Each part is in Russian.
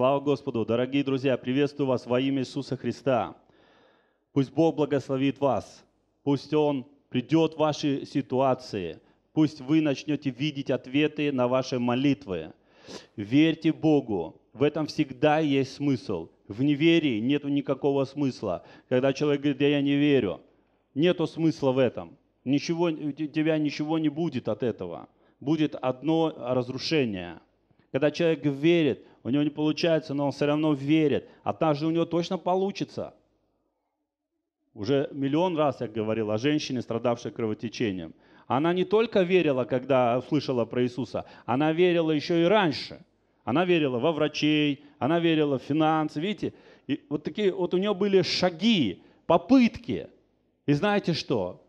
Слава Господу! Дорогие друзья, приветствую вас во имя Иисуса Христа. Пусть Бог благословит вас. Пусть Он придет в ваши ситуации. Пусть вы начнете видеть ответы на ваши молитвы. Верьте Богу. В этом всегда есть смысл. В неверии нет никакого смысла. Когда человек говорит, да я не верю, нету смысла в этом. Ничего, у тебя ничего не будет от этого. Будет одно разрушение. Когда человек верит, у него не получается, но он все равно верит. Однажды у него точно получится. Уже миллион раз я говорил о женщине, страдавшей кровотечением. Она не только верила, когда услышала про Иисуса, она верила еще и раньше. Она верила во врачей, она верила в финансы. Видите, и вот такие вот у нее были шаги, попытки. И знаете что?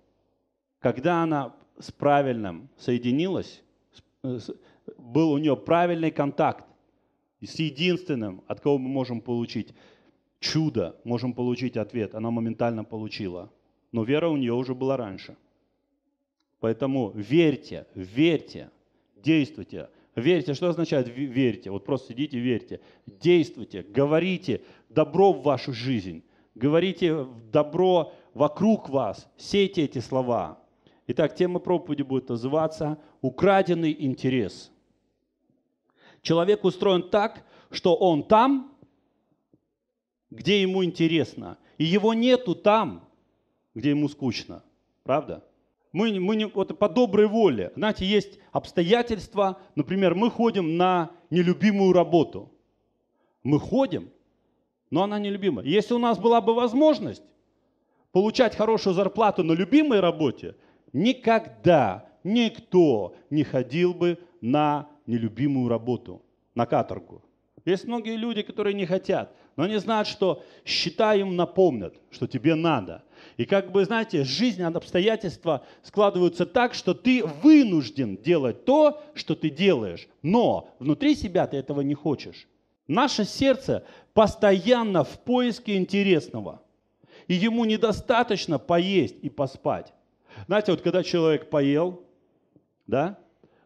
Когда она с правильным соединилась, был у нее правильный контакт с единственным, от кого мы можем получить чудо, можем получить ответ, она моментально получила. Но вера у нее уже была раньше. Поэтому верьте, верьте, действуйте. Верьте, что означает верьте? Вот просто сидите и верьте. Действуйте, говорите добро в вашу жизнь. Говорите добро вокруг вас. Сейте эти слова. Итак, тема проповеди будет называться «Украденный интерес». Человек устроен так, что он там, где ему интересно, и его нету там, где ему скучно. Правда? Мы, мы не, вот по доброй воле. Знаете, есть обстоятельства, например, мы ходим на нелюбимую работу. Мы ходим, но она нелюбимая. Если у нас была бы возможность получать хорошую зарплату на любимой работе, никогда никто не ходил бы на нелюбимую работу, на каторгу. Есть многие люди, которые не хотят, но они знают, что счета им напомнят, что тебе надо. И как бы, знаете, жизнь, обстоятельства складываются так, что ты вынужден делать то, что ты делаешь. Но внутри себя ты этого не хочешь. Наше сердце постоянно в поиске интересного. И ему недостаточно поесть и поспать. Знаете, вот когда человек поел, да,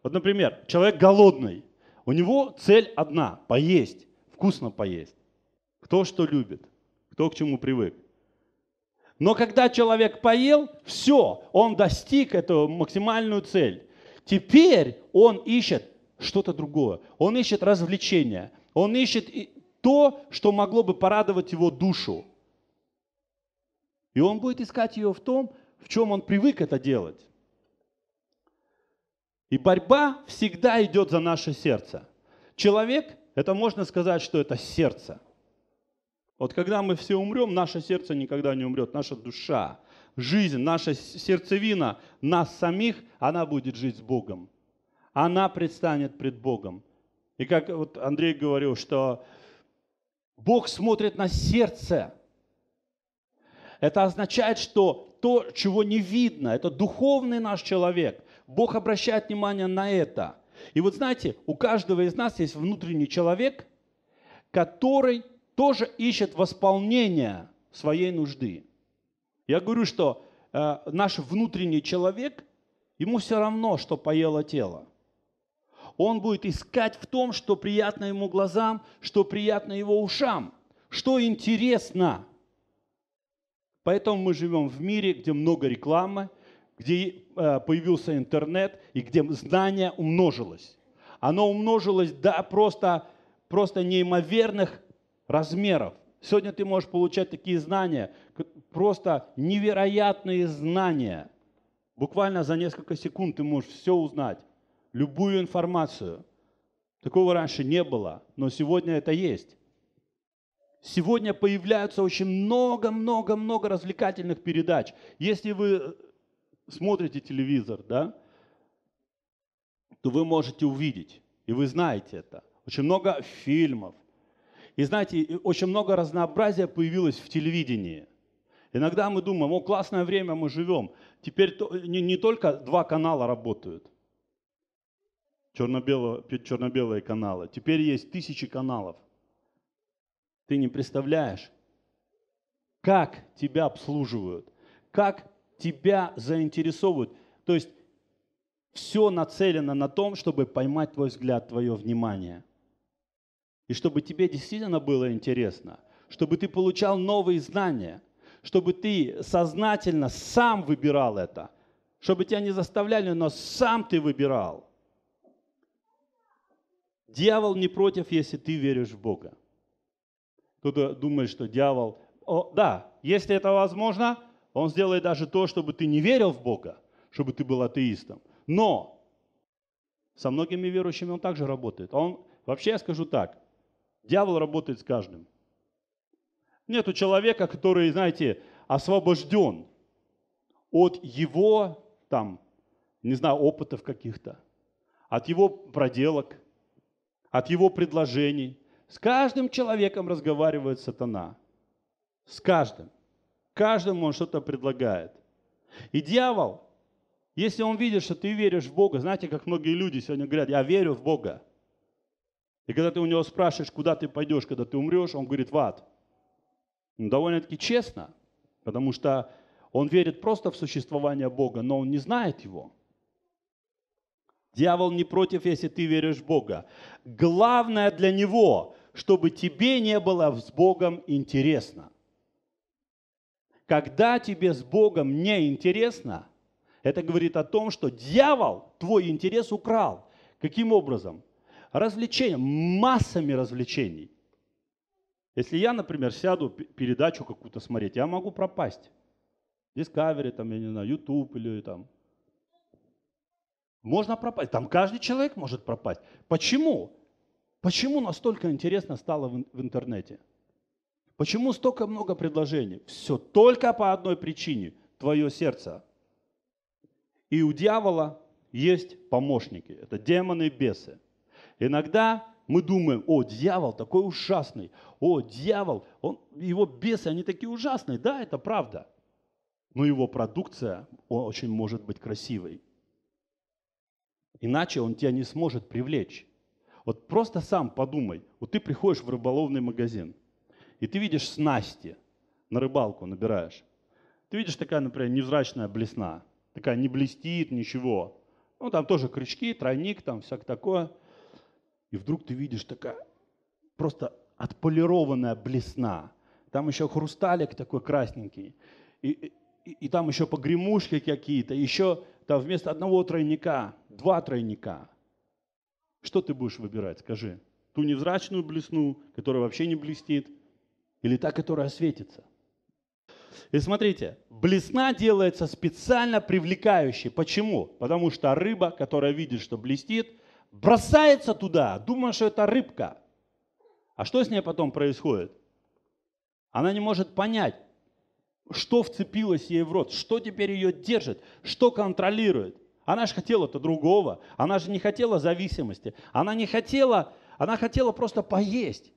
вот, например, человек голодный, у него цель одна – поесть, вкусно поесть. Кто что любит, кто к чему привык. Но когда человек поел, все, он достиг эту максимальную цель. Теперь он ищет что-то другое. Он ищет развлечения. Он ищет то, что могло бы порадовать его душу. И он будет искать ее в том, в чем он привык это делать. И борьба всегда идет за наше сердце. Человек, это можно сказать, что это сердце. Вот когда мы все умрем, наше сердце никогда не умрет, наша душа, жизнь, наша сердцевина, нас самих, она будет жить с Богом. Она предстанет пред Богом. И как вот Андрей говорил, что Бог смотрит на сердце. Это означает, что то, чего не видно, это духовный наш человек. Бог обращает внимание на это. И вот знаете, у каждого из нас есть внутренний человек, который тоже ищет восполнение своей нужды. Я говорю, что э, наш внутренний человек, ему все равно, что поело тело. Он будет искать в том, что приятно ему глазам, что приятно его ушам, что интересно. Поэтому мы живем в мире, где много рекламы, где э, появился интернет и где знание умножилось. Оно умножилось до просто, просто неимоверных размеров. Сегодня ты можешь получать такие знания, просто невероятные знания. Буквально за несколько секунд ты можешь все узнать, любую информацию. Такого раньше не было, но сегодня это есть. Сегодня появляются очень много-много-много развлекательных передач. Если вы смотрите телевизор, да, то вы можете увидеть, и вы знаете это. Очень много фильмов, и знаете, очень много разнообразия появилось в телевидении. Иногда мы думаем, о, классное время мы живем. Теперь не, не только два канала работают. Черно-белые, черно-белые каналы. Теперь есть тысячи каналов. Ты не представляешь, как тебя обслуживают, как тебя заинтересовывают. То есть все нацелено на том, чтобы поймать твой взгляд, твое внимание – И чтобы тебе действительно было интересно, чтобы ты получал новые знания, чтобы ты сознательно сам выбирал это, чтобы тебя не заставляли, но сам ты выбирал. Дьявол не против, если ты веришь в Бога. Кто-то думает, что дьявол... О, да, если это возможно, он сделает даже то, чтобы ты не верил в Бога, чтобы ты был атеистом. Но со многими верующими он также работает. Он, вообще я скажу так, дьявол работает с каждым. Нету человека, который, знаете, освобожден от его, там, не знаю, опытов каких-то, от его проделок, от его предложений. С каждым человеком разговаривает сатана. С каждым. Каждому он что-то предлагает. И дьявол, если он видит, что ты веришь в Бога, знаете, как многие люди сегодня говорят, я верю в Бога. И когда ты у него спрашиваешь, куда ты пойдешь, когда ты умрешь, он говорит, в ад. Ну, довольно-таки честно, потому что он верит просто в существование Бога, но он не знает его. Дьявол не против, если ты веришь в Бога. Главное для него, чтобы тебе не было с Богом интересно. Когда тебе с Богом не интересно, это говорит о том, что дьявол твой интерес украл. Каким образом? Развлечения, массами развлечений. Если я, например, сяду передачу какую-то смотреть, я могу пропасть. Discovery, там, я не знаю, YouTube или там. Можно пропасть. Там каждый человек может пропасть. Почему? Почему настолько интересно стало в интернете? Почему столько много предложений? Все только по одной причине – твое сердце. И у дьявола есть помощники. Это демоны и бесы. Иногда мы думаем, о, дьявол такой ужасный, о, дьявол, он, его бесы, они такие ужасные. Да, это правда. Но его продукция очень может быть красивой. Иначе он тебя не сможет привлечь. Вот просто сам подумай. Вот ты приходишь в рыболовный магазин, и ты видишь снасти, на рыбалку набираешь. Ты видишь такая, например, невзрачная блесна, такая не блестит, ничего. Ну, там тоже крючки, тройник, там всякое такое – и вдруг ты видишь такая просто отполированная блесна. Там еще хрусталик такой красненький. И, и, и там еще погремушки какие-то. Еще там вместо одного тройника два тройника. Что ты будешь выбирать, скажи? Ту невзрачную блесну, которая вообще не блестит, или та, которая светится? И смотрите, блесна делается специально привлекающей. Почему? Потому что рыба, которая видит, что блестит, бросается туда, думая, что это рыбка. А что с ней потом происходит? Она не может понять, что вцепилось ей в рот, что теперь ее держит, что контролирует. Она же хотела-то другого, она же не хотела зависимости, она не хотела, она хотела просто поесть.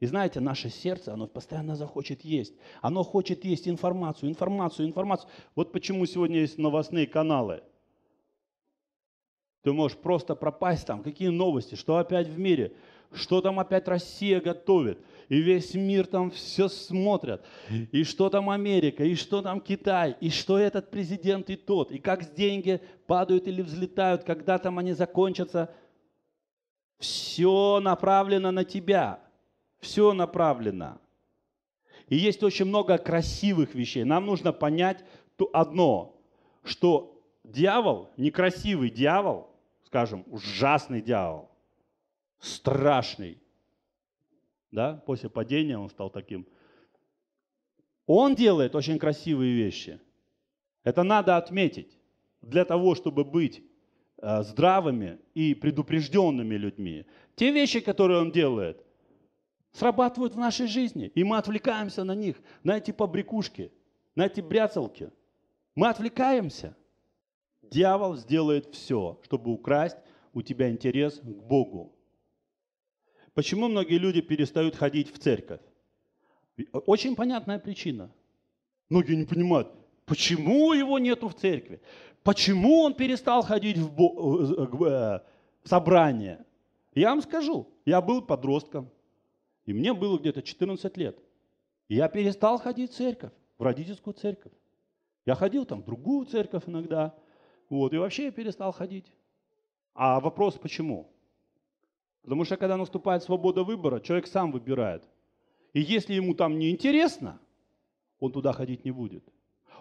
И знаете, наше сердце, оно постоянно захочет есть. Оно хочет есть информацию, информацию, информацию. Вот почему сегодня есть новостные каналы. Ты можешь просто пропасть там, какие новости, что опять в мире, что там опять Россия готовит, и весь мир там все смотрят, и что там Америка, и что там Китай, и что этот президент и тот, и как деньги падают или взлетают, когда там они закончатся. Все направлено на тебя, все направлено. И есть очень много красивых вещей. Нам нужно понять одно, что дьявол, некрасивый дьявол, скажем, ужасный дьявол, страшный. Да? После падения он стал таким. Он делает очень красивые вещи. Это надо отметить. Для того, чтобы быть э, здравыми и предупрежденными людьми. Те вещи, которые он делает, срабатывают в нашей жизни. И мы отвлекаемся на них, на эти побрякушки, на эти бряцалки. Мы отвлекаемся дьявол сделает все, чтобы украсть у тебя интерес к Богу. Почему многие люди перестают ходить в церковь? Очень понятная причина. Многие не понимают, почему его нету в церкви, почему он перестал ходить в, бо... в э, собрание. Я вам скажу, я был подростком, и мне было где-то 14 лет. И я перестал ходить в церковь, в родительскую церковь. Я ходил там в другую церковь иногда, вот, и вообще я перестал ходить. А вопрос почему? Потому что когда наступает свобода выбора, человек сам выбирает. И если ему там не интересно, он туда ходить не будет.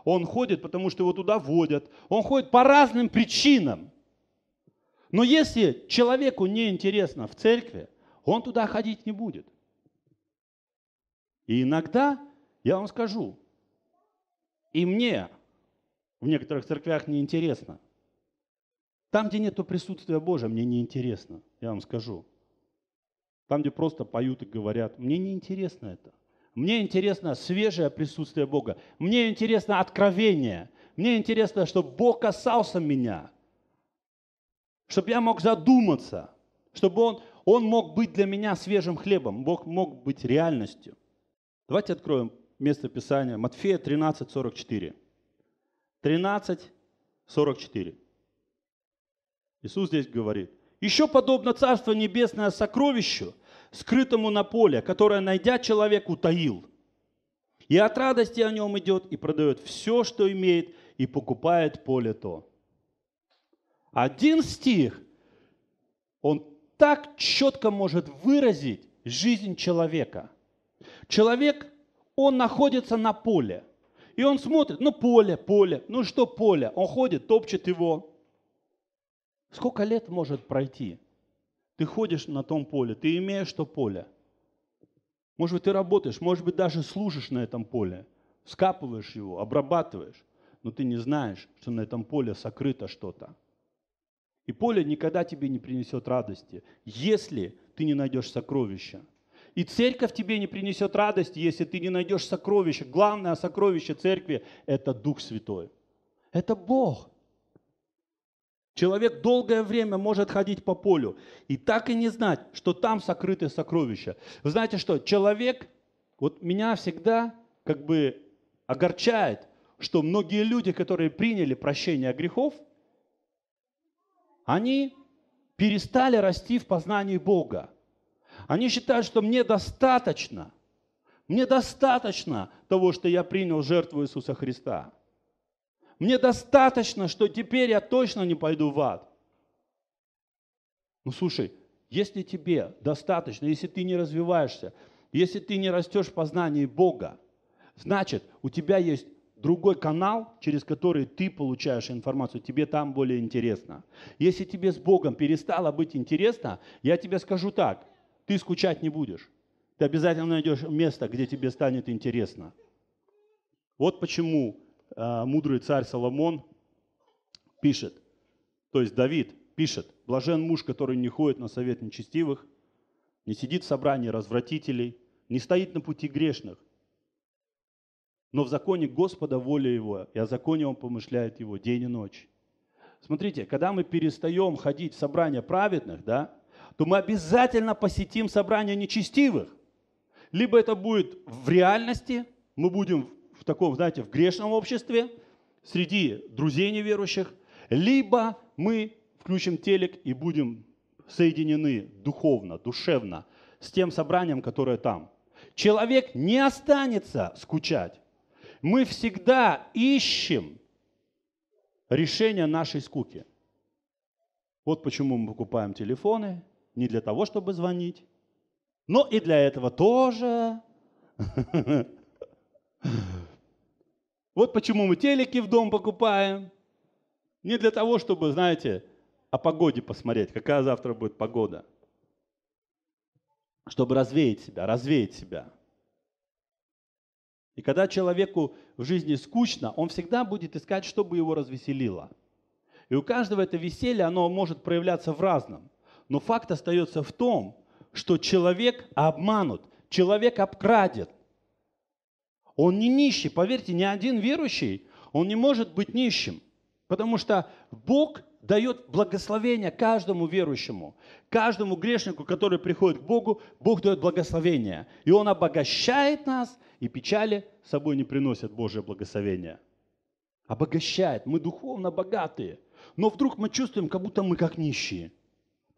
Он ходит, потому что его туда водят. Он ходит по разным причинам. Но если человеку не интересно в церкви, он туда ходить не будет. И иногда, я вам скажу, и мне в некоторых церквях неинтересно. Там, где нет присутствия Божия, мне неинтересно, я вам скажу. Там, где просто поют и говорят, мне неинтересно это. Мне интересно свежее присутствие Бога. Мне интересно откровение. Мне интересно, чтобы Бог касался меня. Чтобы я мог задуматься. Чтобы Он, он мог быть для меня свежим хлебом. Бог мог быть реальностью. Давайте откроем место Писания. Матфея 13, 44. 13, 44. Иисус здесь говорит. Еще подобно Царство Небесное сокровищу, скрытому на поле, которое, найдя человек, утаил. И от радости о нем идет и продает все, что имеет, и покупает поле то. Один стих, он так четко может выразить жизнь человека. Человек, он находится на поле. И он смотрит, ну поле, поле, ну что поле? Он ходит, топчет его. Сколько лет может пройти? Ты ходишь на том поле, ты имеешь то поле. Может быть, ты работаешь, может быть, даже служишь на этом поле, скапываешь его, обрабатываешь, но ты не знаешь, что на этом поле сокрыто что-то. И поле никогда тебе не принесет радости, если ты не найдешь сокровища. И церковь тебе не принесет радости, если ты не найдешь сокровища. Главное сокровище церкви – это Дух Святой. Это Бог. Человек долгое время может ходить по полю и так и не знать, что там сокрыты сокровища. Вы знаете что? Человек, вот меня всегда как бы огорчает, что многие люди, которые приняли прощение грехов, они перестали расти в познании Бога. Они считают, что мне достаточно, мне достаточно того, что я принял жертву Иисуса Христа. Мне достаточно, что теперь я точно не пойду в ад. Ну слушай, если тебе достаточно, если ты не развиваешься, если ты не растешь в познании Бога, значит, у тебя есть другой канал, через который ты получаешь информацию, тебе там более интересно. Если тебе с Богом перестало быть интересно, я тебе скажу так, ты скучать не будешь. Ты обязательно найдешь место, где тебе станет интересно. Вот почему э, мудрый царь Соломон пишет, то есть Давид пишет, блажен муж, который не ходит на совет нечестивых, не сидит в собрании развратителей, не стоит на пути грешных, но в законе Господа воля его, и о законе он помышляет его день и ночь. Смотрите, когда мы перестаем ходить в собрания праведных, да, то мы обязательно посетим собрание нечестивых. Либо это будет в реальности, мы будем в таком, знаете, в грешном обществе, среди друзей неверующих, либо мы включим телек и будем соединены духовно, душевно с тем собранием, которое там. Человек не останется скучать. Мы всегда ищем решение нашей скуки. Вот почему мы покупаем телефоны, не для того, чтобы звонить, но и для этого тоже. Вот почему мы телеки в дом покупаем. Не для того, чтобы, знаете, о погоде посмотреть, какая завтра будет погода. Чтобы развеять себя, развеять себя. И когда человеку в жизни скучно, он всегда будет искать, чтобы его развеселило. И у каждого это веселье, оно может проявляться в разном. Но факт остается в том, что человек обманут, человек обкрадет. Он не нищий, поверьте, ни один верующий, он не может быть нищим. Потому что Бог дает благословение каждому верующему. Каждому грешнику, который приходит к Богу, Бог дает благословение. И Он обогащает нас, и печали с собой не приносят Божье благословение. Обогащает. Мы духовно богатые. Но вдруг мы чувствуем, как будто мы как нищие.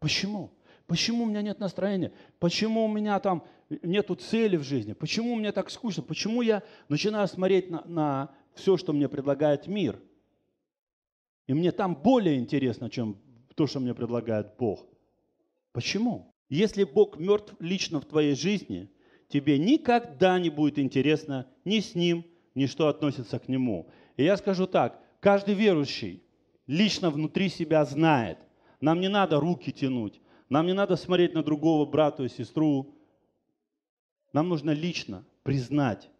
Почему? Почему у меня нет настроения? Почему у меня там нет цели в жизни? Почему мне так скучно? Почему я начинаю смотреть на, на все, что мне предлагает мир? И мне там более интересно, чем то, что мне предлагает Бог. Почему? Если Бог мертв лично в твоей жизни, тебе никогда не будет интересно ни с Ним, ни что относится к Нему. И я скажу так, каждый верующий лично внутри себя знает, нам не надо руки тянуть, нам не надо смотреть на другого брата и сестру. Нам нужно лично признать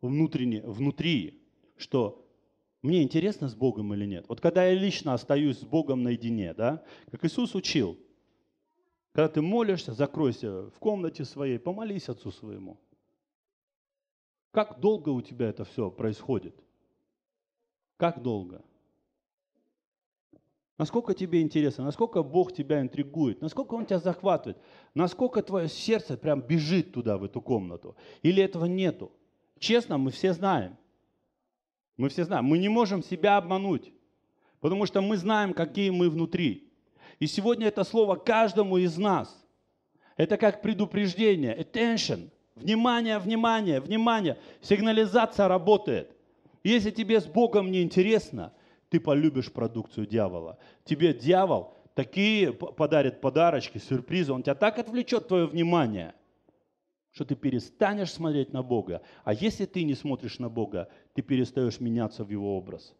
внутренне, внутри, что мне интересно с Богом или нет. Вот когда я лично остаюсь с Богом наедине, да, как Иисус учил, когда ты молишься, закройся в комнате своей, помолись Отцу своему. Как долго у тебя это все происходит? Как долго? Насколько тебе интересно, насколько Бог тебя интригует, насколько Он тебя захватывает, насколько твое сердце прям бежит туда, в эту комнату. Или этого нету. Честно, мы все знаем. Мы все знаем. Мы не можем себя обмануть, потому что мы знаем, какие мы внутри. И сегодня это слово каждому из нас. Это как предупреждение, attention, внимание, внимание, внимание. Сигнализация работает. Если тебе с Богом не интересно – ты полюбишь продукцию дьявола. Тебе дьявол такие подарит подарочки, сюрпризы, он тебя так отвлечет твое внимание, что ты перестанешь смотреть на Бога. А если ты не смотришь на Бога, ты перестаешь меняться в Его образ.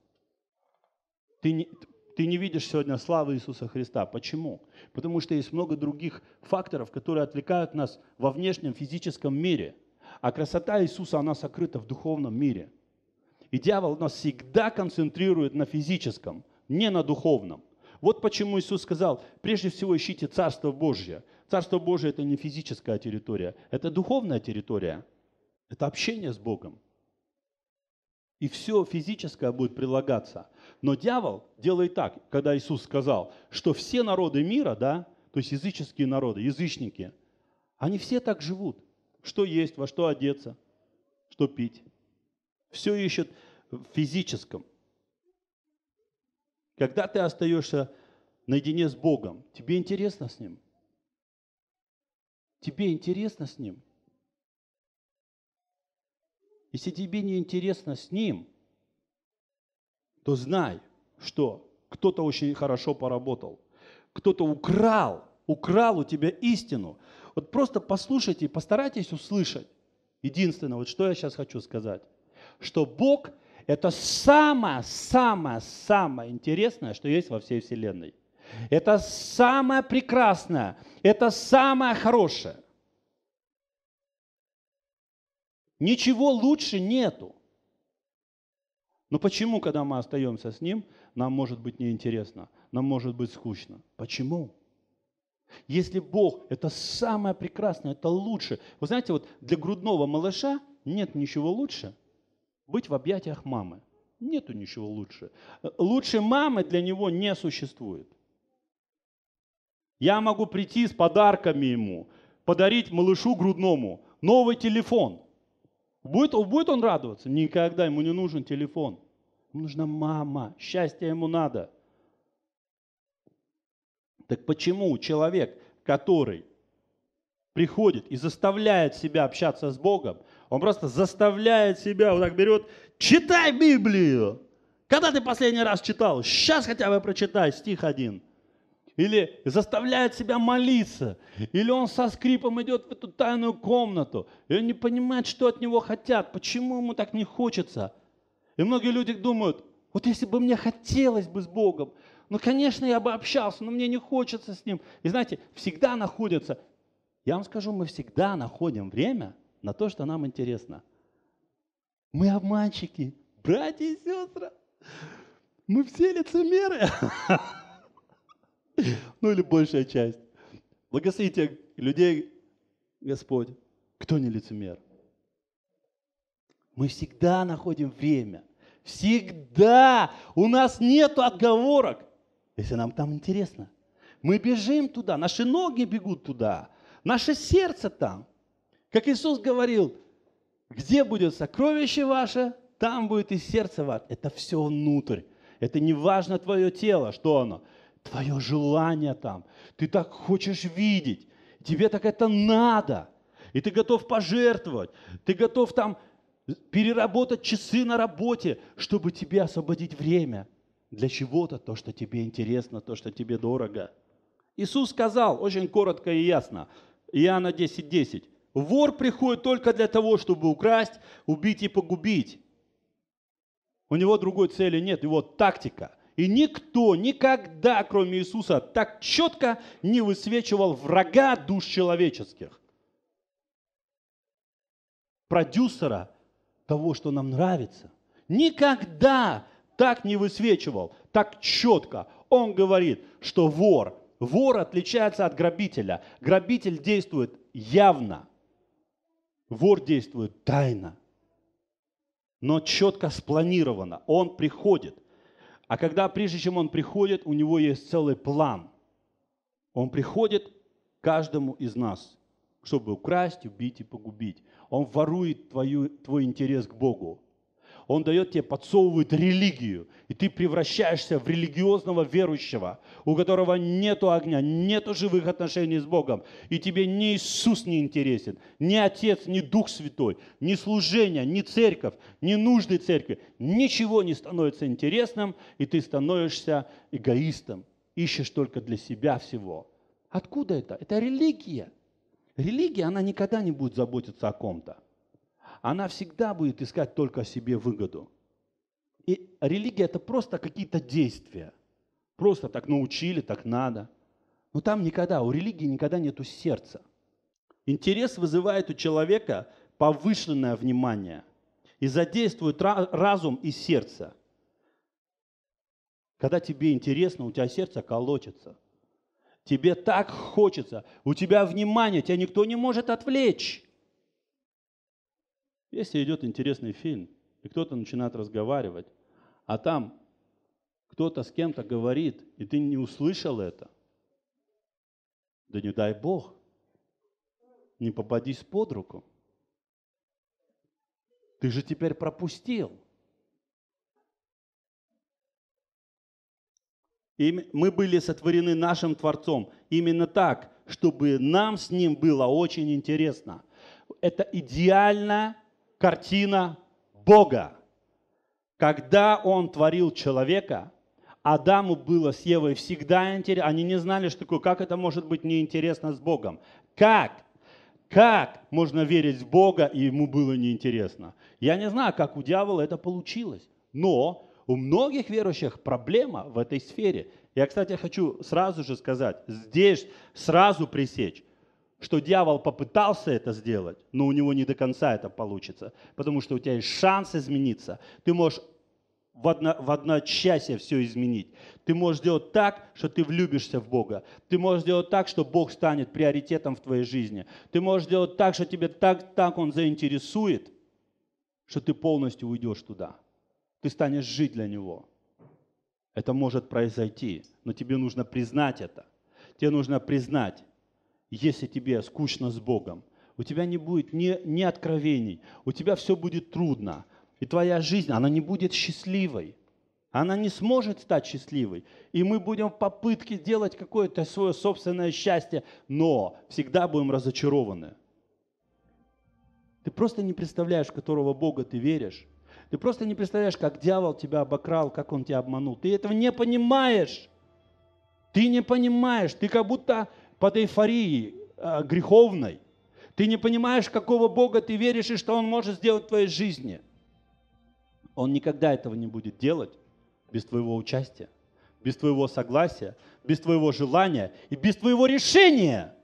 Ты не, ты не видишь сегодня славы Иисуса Христа. Почему? Потому что есть много других факторов, которые отвлекают нас во внешнем физическом мире. А красота Иисуса, она сокрыта в духовном мире – и дьявол нас всегда концентрирует на физическом, не на духовном. Вот почему Иисус сказал, прежде всего ищите Царство Божье. Царство Божье – это не физическая территория, это духовная территория. Это общение с Богом. И все физическое будет прилагаться. Но дьявол делает так, когда Иисус сказал, что все народы мира, да, то есть языческие народы, язычники, они все так живут. Что есть, во что одеться, что пить. Все ищут в физическом. Когда ты остаешься наедине с Богом, тебе интересно с Ним. Тебе интересно с Ним. Если тебе не интересно с Ним, то знай, что кто-то очень хорошо поработал, кто-то украл, украл у тебя истину. Вот просто послушайте, постарайтесь услышать. Единственное, вот что я сейчас хочу сказать что Бог – это самое-самое-самое интересное, что есть во всей Вселенной. Это самое прекрасное, это самое хорошее. Ничего лучше нету. Но почему, когда мы остаемся с Ним, нам может быть неинтересно, нам может быть скучно? Почему? Если Бог – это самое прекрасное, это лучше. Вы знаете, вот для грудного малыша нет ничего лучше – быть в объятиях мамы. Нету ничего лучше. Лучше мамы для него не существует. Я могу прийти с подарками ему, подарить малышу грудному новый телефон. Будет, будет он радоваться? Никогда ему не нужен телефон. Ему нужна мама, счастье ему надо. Так почему человек, который приходит и заставляет себя общаться с Богом, он просто заставляет себя, вот так берет, читай Библию. Когда ты последний раз читал? Сейчас хотя бы прочитай стих один. Или заставляет себя молиться. Или он со скрипом идет в эту тайную комнату. И он не понимает, что от него хотят. Почему ему так не хочется. И многие люди думают, вот если бы мне хотелось бы с Богом, ну, конечно, я бы общался, но мне не хочется с Ним. И знаете, всегда находятся, я вам скажу, мы всегда находим время – на то, что нам интересно. Мы обманщики, братья и сестры. Мы все лицемеры. Ну или большая часть. Благословите людей, Господь. Кто не лицемер? Мы всегда находим время. Всегда. У нас нет отговорок. Если нам там интересно. Мы бежим туда, наши ноги бегут туда, наше сердце там. Как Иисус говорил, где будет сокровище ваше, там будет и сердце ваше. Это все внутрь. Это не важно твое тело, что оно. Твое желание там. Ты так хочешь видеть. Тебе так это надо. И ты готов пожертвовать. Ты готов там переработать часы на работе, чтобы тебе освободить время для чего-то, то, что тебе интересно, то, что тебе дорого. Иисус сказал очень коротко и ясно, Иоанна 10:10, 10, вор приходит только для того, чтобы украсть, убить и погубить. У него другой цели нет, его тактика. И никто никогда, кроме Иисуса, так четко не высвечивал врага душ человеческих. Продюсера того, что нам нравится. Никогда так не высвечивал, так четко. Он говорит, что вор, вор отличается от грабителя. Грабитель действует явно, вор действует тайно, но четко спланировано. Он приходит. А когда, прежде чем он приходит, у него есть целый план. Он приходит каждому из нас, чтобы украсть, убить и погубить. Он ворует твою, твой интерес к Богу. Он дает тебе, подсовывает религию, и ты превращаешься в религиозного верующего, у которого нету огня, нету живых отношений с Богом, и тебе ни Иисус не интересен, ни Отец, ни Дух Святой, ни служение, ни церковь, ни нужды церкви, ничего не становится интересным, и ты становишься эгоистом, ищешь только для себя всего. Откуда это? Это религия. Религия, она никогда не будет заботиться о ком-то она всегда будет искать только о себе выгоду. И религия – это просто какие-то действия. Просто так научили, так надо. Но там никогда, у религии никогда нету сердца. Интерес вызывает у человека повышенное внимание и задействует разум и сердце. Когда тебе интересно, у тебя сердце колотится. Тебе так хочется, у тебя внимание, тебя никто не может отвлечь. Если идет интересный фильм, и кто-то начинает разговаривать, а там кто-то с кем-то говорит, и ты не услышал это, да не дай Бог, не попадись под руку. Ты же теперь пропустил. И мы были сотворены нашим Творцом именно так, чтобы нам с Ним было очень интересно. Это идеальная картина Бога. Когда Он творил человека, Адаму было с Евой всегда интересно. Они не знали, что такое, как это может быть неинтересно с Богом. Как? Как можно верить в Бога, и ему было неинтересно? Я не знаю, как у дьявола это получилось. Но у многих верующих проблема в этой сфере. Я, кстати, хочу сразу же сказать, здесь сразу пресечь что дьявол попытался это сделать, но у него не до конца это получится, потому что у тебя есть шанс измениться. Ты можешь в, одно, в одночасье все изменить. Ты можешь сделать так, что ты влюбишься в Бога. Ты можешь сделать так, что Бог станет приоритетом в твоей жизни. Ты можешь сделать так, что тебе так, так Он заинтересует, что ты полностью уйдешь туда. Ты станешь жить для Него. Это может произойти, но тебе нужно признать это. Тебе нужно признать, если тебе скучно с Богом. У тебя не будет ни, ни откровений, у тебя все будет трудно. И твоя жизнь, она не будет счастливой. Она не сможет стать счастливой. И мы будем в попытке делать какое-то свое собственное счастье, но всегда будем разочарованы. Ты просто не представляешь, в которого Бога ты веришь. Ты просто не представляешь, как дьявол тебя обокрал, как он тебя обманул. Ты этого не понимаешь. Ты не понимаешь. Ты как будто под эйфорией э, греховной. Ты не понимаешь, какого Бога ты веришь и что Он может сделать в твоей жизни. Он никогда этого не будет делать без твоего участия, без твоего согласия, без твоего желания и без твоего решения.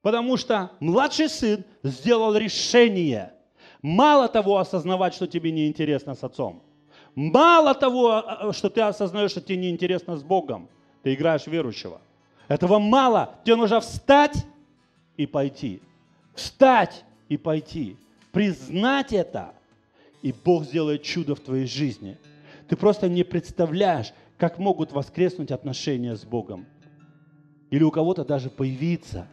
Потому что младший сын сделал решение. Мало того осознавать, что тебе неинтересно с отцом. Мало того, э, что ты осознаешь, что тебе неинтересно с Богом. Ты играешь верующего. Этого мало. Тебе нужно встать и пойти. Встать и пойти. Признать это. И Бог сделает чудо в твоей жизни. Ты просто не представляешь, как могут воскреснуть отношения с Богом. Или у кого-то даже появиться.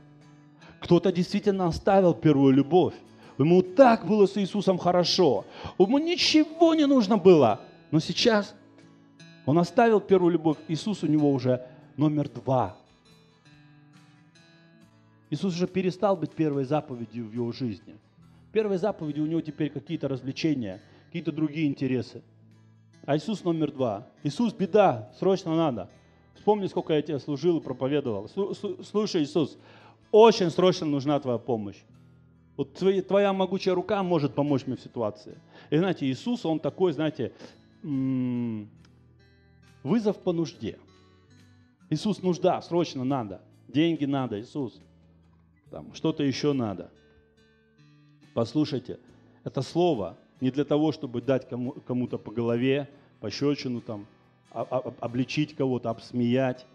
Кто-то действительно оставил первую любовь. Ему так было с Иисусом хорошо. Ему ничего не нужно было. Но сейчас он оставил первую любовь. Иисус у него уже номер два. Иисус уже перестал быть первой заповедью в его жизни. Первой заповедью у него теперь какие-то развлечения, какие-то другие интересы. А Иисус номер два. Иисус беда, срочно надо. Вспомни, сколько я тебе служил и проповедовал. Слу- слу- Слушай, Иисус, очень срочно нужна твоя помощь. Вот твоя, могучая рука может помочь мне в ситуации. И знаете, Иисус, он такой, знаете, вызов по нужде. Иисус, нужда, срочно надо. Деньги надо, Иисус. Там, что-то еще надо. Послушайте, это слово не для того, чтобы дать кому, кому-то по голове, пощечину там, а- а- обличить кого-то, обсмеять.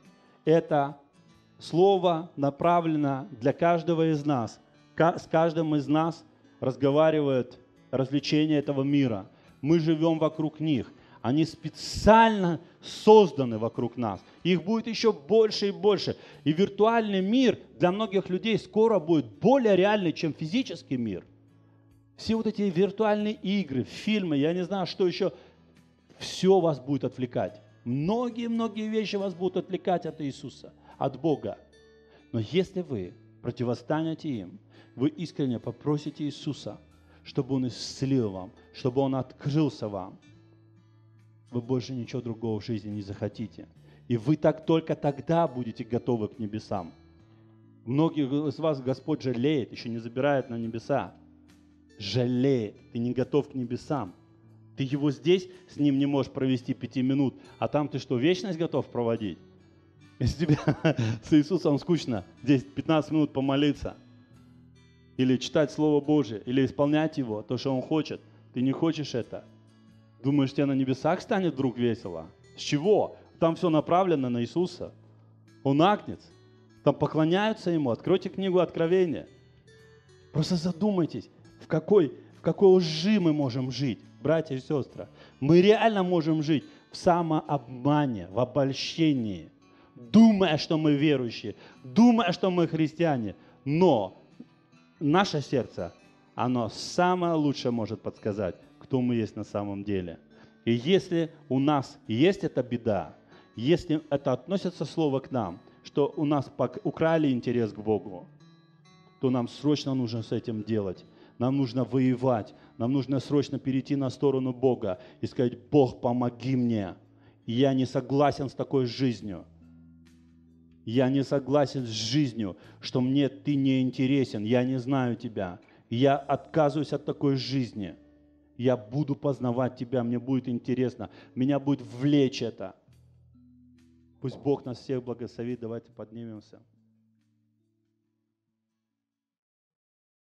Это слово направлено для каждого из нас. С каждым из нас разговаривает развлечение этого мира. Мы живем вокруг них. Они специально созданы вокруг нас. Их будет еще больше и больше. И виртуальный мир для многих людей скоро будет более реальный, чем физический мир. Все вот эти виртуальные игры, фильмы, я не знаю, что еще, все вас будет отвлекать. Многие-многие вещи вас будут отвлекать от Иисуса, от Бога. Но если вы противостанете им, вы искренне попросите Иисуса, чтобы Он исцелил вам, чтобы Он открылся вам, вы больше ничего другого в жизни не захотите. И вы так только тогда будете готовы к небесам. Многих из вас Господь жалеет, еще не забирает на небеса. Жалеет, ты не готов к небесам. Ты его здесь с ним не можешь провести пяти минут, а там ты что, вечность готов проводить? Если тебе с Иисусом скучно, здесь 15 минут помолиться, или читать Слово Божие, или исполнять Его, то, что Он хочет, ты не хочешь это. Думаешь, тебе на небесах станет вдруг весело? С чего? Там все направлено на Иисуса. Он агнец. Там поклоняются Ему. Откройте книгу Откровения. Просто задумайтесь, в какой, в какой лжи мы можем жить, братья и сестры. Мы реально можем жить в самообмане, в обольщении, думая, что мы верующие, думая, что мы христиане. Но наше сердце, оно самое лучшее может подсказать, кто мы есть на самом деле. И если у нас есть эта беда, если это относится слово к нам, что у нас украли интерес к Богу, то нам срочно нужно с этим делать. Нам нужно воевать. Нам нужно срочно перейти на сторону Бога и сказать, Бог, помоги мне. Я не согласен с такой жизнью. Я не согласен с жизнью, что мне ты не интересен, я не знаю тебя. Я отказываюсь от такой жизни. Я буду познавать тебя, мне будет интересно, меня будет влечь это. Пусть Бог нас всех благословит. Давайте поднимемся.